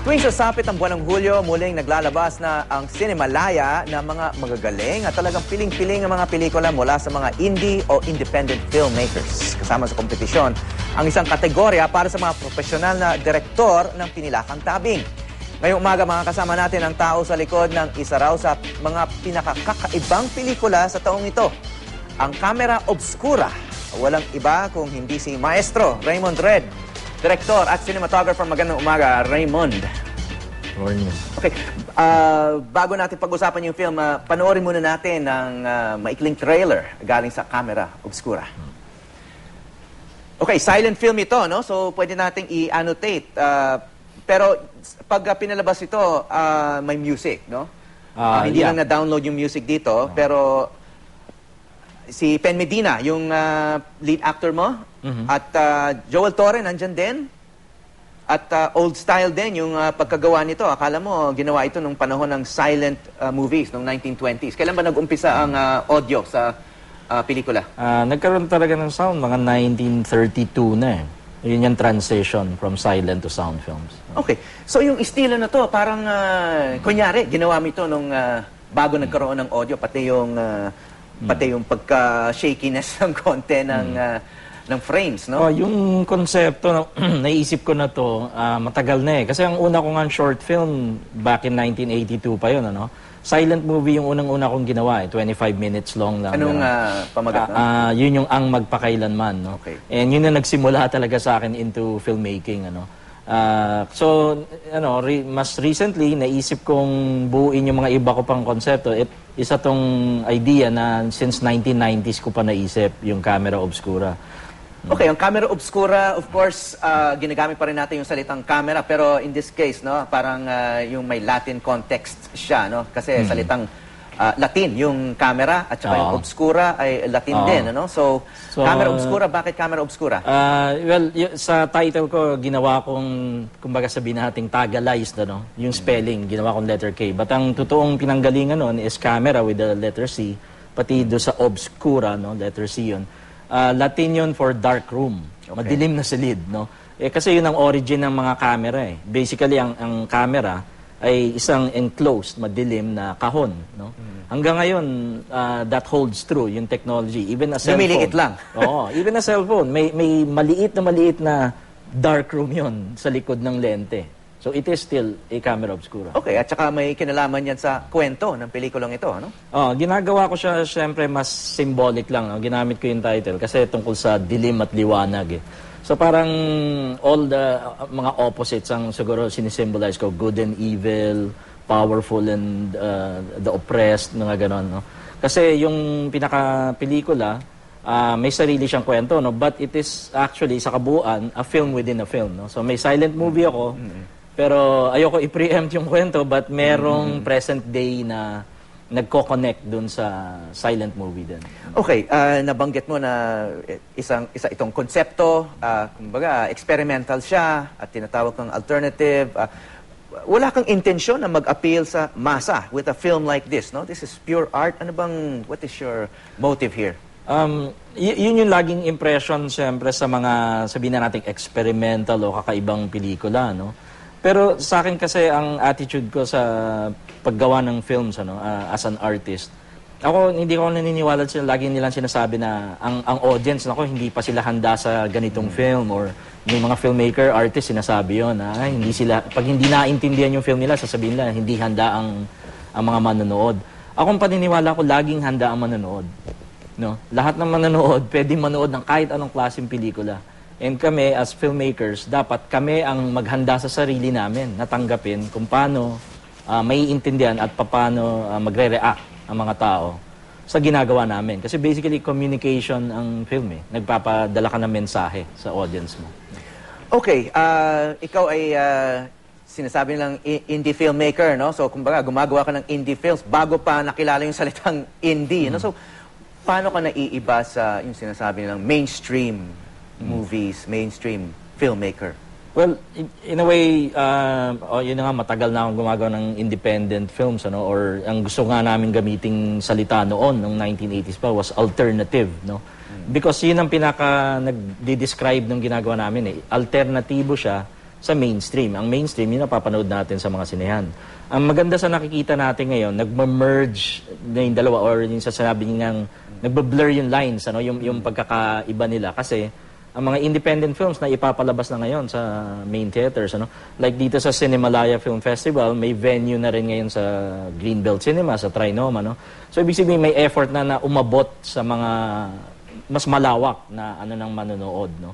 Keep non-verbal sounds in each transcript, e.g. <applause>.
Tuwing sasapit ang buwan ng Hulyo, muling naglalabas na ang Cinemalaya na mga magagaling at talagang piling-piling ang mga pelikula mula sa mga indie o independent filmmakers. Kasama sa kompetisyon ang isang kategorya para sa mga profesional na direktor ng pinilakang tabing. Ngayong umaga mga kasama natin ang tao sa likod ng isa raw sa mga pinakakakaibang pelikula sa taong ito. Ang Camera Obscura. Walang iba kung hindi si Maestro Raymond Red, Director at Cinematographer. Magandang umaga, Raymond. Morning. Okay, ah, bago natin pag-usapan yung film, ah, panoorin muna natin ang ah, maikling trailer galing sa Camera Obscura. Okay, silent film ito, no? So, pwede nating i-annotate. ah, pero pag ah, pinalabas ito, ah, may music, no? Ah, hindi yeah. lang na-download yung music dito, pero si Pen Medina, yung ah, lead actor mo, at ah, Joel Torre, nandyan din. At ah, old style din yung ah, pagkagawa nito. Akala mo, ginawa ito nung panahon ng silent ah, movies, nung 1920s. Kailan ba nag-umpisa ang ah, audio sa ah, pelikula? Ah, nagkaroon talaga ng sound mga 1932 na eh. Yun yung transition from silent to sound films. Okay. So yung estilo na to, parang, ah, kunyari, ginawa mo ito nung ah, bago nagkaroon ng audio, pati yung, ah, pati yung pagka-shakiness <laughs> ng konti ng, ah, ng frames, no? Oh, yung konsepto, na, <clears throat> naisip ko na to, ah, matagal na eh. Kasi ang una ko nga short film, back in 1982 pa yun, ano? Silent movie yung unang-una kong ginawa eh. 25 minutes long lang. Anong ganun. ah, pamagat? Ah, ah, yun yung ang magpakailanman, no? Okay. And yun na nagsimula <laughs> talaga sa akin into filmmaking, ano? Ah, so, ano, re- mas recently, naisip kong buuin yung mga iba ko pang konsepto. It, isa tong idea na since 1990s ko pa naisip, yung camera obscura. Okay, ang camera obscura, of course, ah, ginagamit pa rin natin yung salitang camera, pero in this case, no, parang ah, yung may Latin context siya, no? Kasi salitang ah, Latin yung camera at saka yung Oo. obscura ay Latin Oo. din, ano? So, So, camera obscura, bakit camera obscura? Ah, well, y- sa title ko, ginawa kong, kumbaga sabihin nating tagalize, ano, yung spelling, ginawa kong letter K. But ang totoong pinanggalingan nun is camera with the letter C, pati do sa obscura, no, letter C yun. Ah, Latin yun for dark room, madilim na silid, no. Eh, kasi yun ang origin ng mga camera eh. Basically, ang, ang camera ay isang enclosed, madilim na kahon, no. Hanggang ngayon, ah, that holds true, yung technology. Even a cellphone. Lumiliit lang. <laughs> Oo, even a cellphone, may may maliit na maliit na dark room 'yon sa likod ng lente. So it is still a camera obscura. Okay, at saka may kinalaman yan sa kwento ng pelikulang ito, ano? Oh, ginagawa ko siya syempre mas symbolic lang, no? ginamit ko yung title kasi tungkol sa dilim at liwanag eh. So parang all the uh, mga opposites ang siguro sinisimbolize ko, good and evil, powerful and uh, the oppressed, mga ganon, no? Kasi yung pinaka pelikula, ah, may sarili siyang kwento, no? But it is actually sa kabuuan a film within a film, no? So may silent movie ako, pero ayoko i-preempt yung kwento, but merong present day na nagko-connect dun sa silent movie din. Okay, ah, nabanggit mo na isang isa itong konsepto, ah, kumbaga experimental siya at tinatawag kang alternative. ah, wala kang intensyon na mag-appeal sa masa with a film like this, no? This is pure art. Ano bang what is your motive here? Um, y- yun yung laging impression siyempre sa mga sabihin na nating experimental o kakaibang pelikula, no? Pero sa akin kasi ang attitude ko sa paggawa ng films ano, ah, as an artist, ako hindi ko naniniwala sila lagi nilang sinasabi na ang ang audience nako hindi pa sila handa sa ganitong film or yung mga filmmaker, artist sinasabi yon na ay, hindi sila pag hindi naintindihan yung film nila sasabihin nila hindi handa ang ang mga manonood. Ako ang paniniwala ko laging handa ang manonood. No? Lahat ng manonood pwedeng manood ng kahit anong klaseng pelikula. And kami as filmmakers, dapat kami ang maghanda sa sarili namin, natanggapin kung paano ah, maiintindihan at paano ah, magre-react ang mga tao sa ginagawa namin. Kasi basically communication ang film eh. Nagpapadala ka ng mensahe sa audience mo. Okay, ah, ikaw ay ah, sinasabi nilang indie filmmaker, no? So, kumbaga, gumagawa ka ng indie films bago pa nakilala yung <laughs> salitang indie, no? So, paano ka naiiba sa yung sinasabi nilang mainstream movies, mainstream filmmaker? Well, in, in a way, uh, oh, yun na nga, matagal na akong gumagawa ng independent films, ano, or ang gusto nga namin gamiting salita noon, ng 1980s pa, was alternative, no? Because yun ang pinaka nag-describe ng ginagawa namin, eh. Alternatibo siya sa mainstream. Ang mainstream, yun napapanood natin sa mga sinehan. Ang maganda sa nakikita natin ngayon, nagma-merge na yung dalawa or yung sa sinabi niyang nagba-blur yung lines, ano, yung, yung pagkakaiba nila. Kasi ang mga independent films na ipapalabas na ngayon sa main theaters, ano, like dito sa Cinemalaya Film Festival, may venue na rin ngayon sa Greenbelt Cinema, sa Trinoma. No? So ibig sabihin may effort na na umabot sa mga mas malawak na ano ng manonood. No?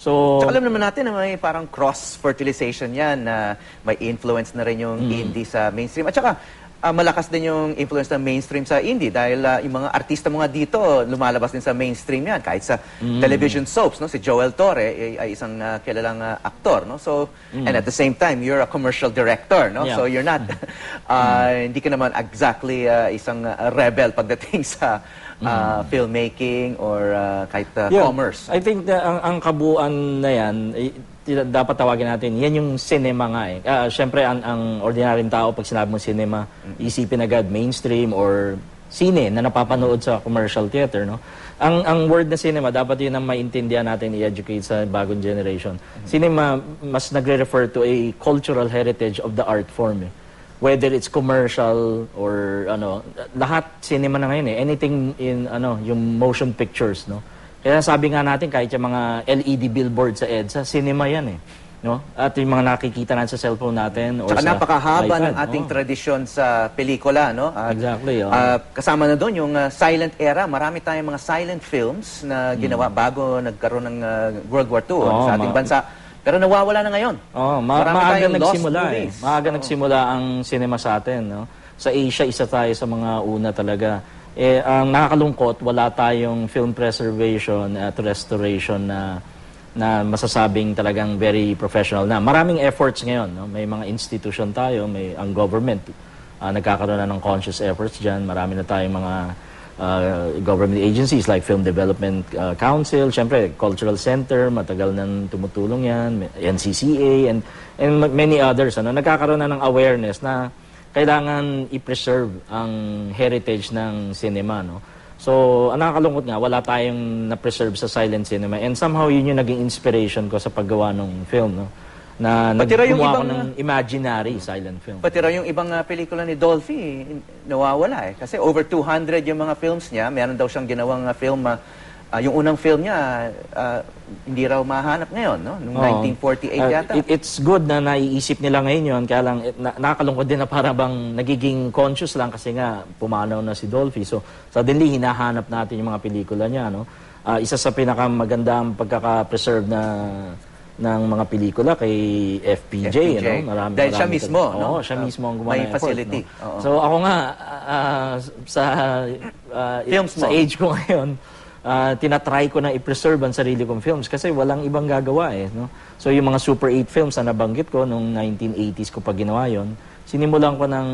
So, Tsaka alam naman natin na may parang cross-fertilization yan na may influence na rin yung Mm. indie sa mainstream. At saka, ah, malakas din yung influence ng mainstream sa indie dahil ah, yung mga artista mo nga dito, lumalabas din sa mainstream yan. Kahit sa Mm. television soaps, no? si Joel Torre ay, ay isang ah, kilalang ah, aktor. No? So, And at the same time, you're a commercial director. No? Mm. Yeah. So you're not, <laughs> ah, hindi ka naman exactly ah, isang ah, rebel pagdating <laughs> sa ah, filmmaking or ah, kahit ah, Yeah. commerce. I think na ang, ang kabuuan na yan, eh, dapat tawagin natin, yan yung cinema nga eh. Ah, Siyempre, ang, ang ordinaryong tao, pag sinabi mo cinema, isipin agad mainstream or sine na napapanood sa commercial theater. No? Ang, ang word na cinema, dapat yun ang maintindihan natin, i-educate sa bagong generation. Cinema, mas nagre-refer to a cultural heritage of the art form. Eh whether it's commercial or ano lahat cinema na ngayon eh anything in ano yung motion pictures no kaya sabi nga natin kahit yung mga LED billboard sa EDSA cinema yan eh no at yung mga nakikita natin sa cellphone natin or Tsaka sa napakahaba ng iPad. ating Oh. tradisyon sa pelikula, no? At, Exactly, oh. ah, kasama na doon yung ah, silent era. Marami tayong mga silent films na ginawa bago nagkaroon ng ah, World War II Hmm. Oo, sa ating ma- bansa. Pero nawawala na ngayon. Oh, ma- Marami maaga tayong lost nagsimula eh. movies. Maaga nagsimula ang cinema sa atin, no? Sa Asia, isa tayo sa mga una talaga. Eh, ang nakakalungkot, wala tayong film preservation at restoration na na masasabing talagang very professional na. Maraming efforts ngayon, no? May mga institution tayo, may ang government ah, nagkakaroon na ng conscious efforts diyan. Marami na tayong mga uh, government agencies like Film Development uh, Council, syempre Cultural Center, matagal nang tumutulong yan, NCCA, and, and ma- many others. Ano, nagkakaroon na ng awareness na kailangan i-preserve ang heritage ng cinema. No? So, ang nakakalungkot nga, wala tayong na-preserve sa silent cinema. And somehow, yun yung naging inspiration ko sa paggawa ng film. No? Na Pati raw yung naggumawa ako ibang- ng imaginary silent film. Pati raw yung ibang ah, pelikula ni Dolphy, nawawala eh. Kasi over 200 yung mga films niya. Meron daw siyang ginawang ah, film, ah, ah, yung unang film niya, ah, hindi raw mahanap ngayon, no? Noong Oo. 1948 Uh, yata. it- it's good na naiisip nila ngayon yun, kaya lang eh, na, nakakalungkot din na para bang nagiging conscious lang kasi nga pumanaw na si Dolphy. So suddenly hinahanap natin yung mga pelikula niya. No? Ah, isa sa pinakamagandang pagkaka-preserve na ng mga pelikula kay FPJ, FPJ. ano? Marami, Dahil siya mismo, no? Oo, siya Ah, mismo ang gumawa may ng effort, facility. no? Oo. So ako nga ah, sa ah, Films sa mo. age ko <laughs> ngayon, ah, tinatry ko na i-preserve ang sarili kong films kasi walang ibang gagawa eh. No? So yung mga Super 8 films na nabanggit ko nung 1980s ko pa ginawa yon, sinimulan ko ng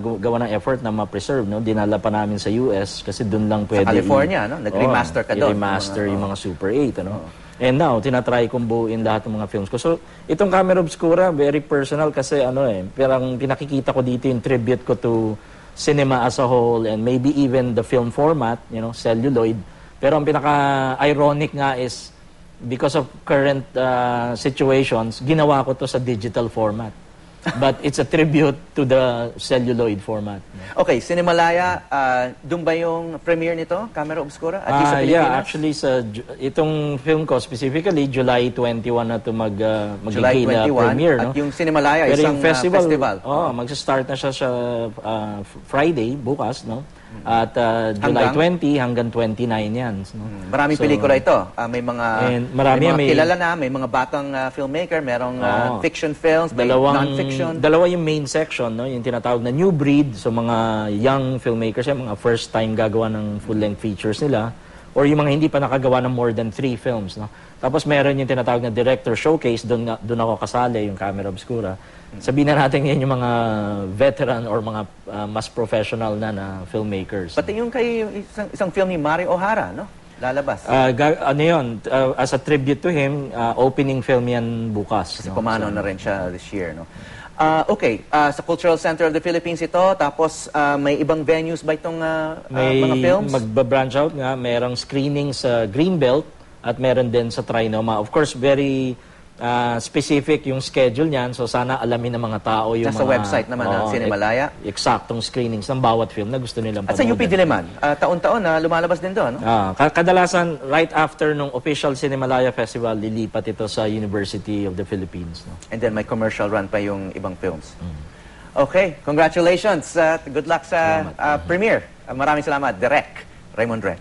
gu- gawa ng effort na ma-preserve. No? Dinala pa namin sa US kasi doon lang pwede. California, i- no? Nag-remaster ka Oo, doon. I-remaster Mga- yung mga Super 8. Ano? And now, tinatry kong buuin lahat ng mga films ko. So, itong Camera Obscura, very personal kasi ano eh, parang pinakikita ko dito yung tribute ko to cinema as a whole and maybe even the film format, you know, celluloid. Pero ang pinaka-ironic nga is because of current uh, situations, ginawa ko to sa digital format. But it's a tribute to the celluloid format. Okay, Cinemalaya, ah, doon ba yung premiere nito, Camera Obscura? At least sa Ah, Pilipinas? yeah, actually sa Ju- itong film ko specifically July 21 na to mag uh, July magiging 21, premiere, at no? yung Cinemalaya, Pero isang yung ah, festival, festival. Oh, magsa-start na siya sa f- Friday bukas, no? At ah, July Hanggang? 20 hanggang 29 yan, no? Hmm, Maraming So, pelikula ito. Ah, may mga And marami, may mga may- kilala na, may mga batang ah, filmmaker, merong ah, Oo. fiction films, may dalawang non-fiction. dalawa yung main section no yung tinatawag na new breed so mga young filmmakers yan mga first time gagawa ng full length features nila or yung mga hindi pa nakagawa ng more than three films no? Tapos meron yung tinatawag na director showcase doon doon ako kasali yung camera obscura. Sabihin na natin yan yung mga veteran or mga ah, mas professional na na filmmakers. Pati yung kay isang, isang film ni Mario O'Hara, no? Lalabas. Ah, ga- ano yun ah, as a tribute to him ah, opening film yan bukas no? Pumanaw na rin siya this year, no? Ah, okay, ah, sa Cultural Center of the Philippines ito, tapos ah, may ibang venues ba itong ah, May mga films? magba-branch out nga, merong screening sa Greenbelt at meron din sa Trinoma. Of course, very ah, specific yung schedule niyan. So sana alamin ng mga tao yung Nasa mga... website naman ng Cinemalaya. ek- Eksaktong screenings ng bawat film na gusto nilang At sa UP panoorin. Diliman, ah, taon-taon na lumalabas din doon, no? Ah, ka- kadalasan right after nung official Cinemalaya Festival, lilipat ito sa University of the Philippines. No? And then may commercial run pa yung ibang films. Okay, congratulations. at good luck sa ah, premiere. Ah, maraming salamat, Direk Raymond Red.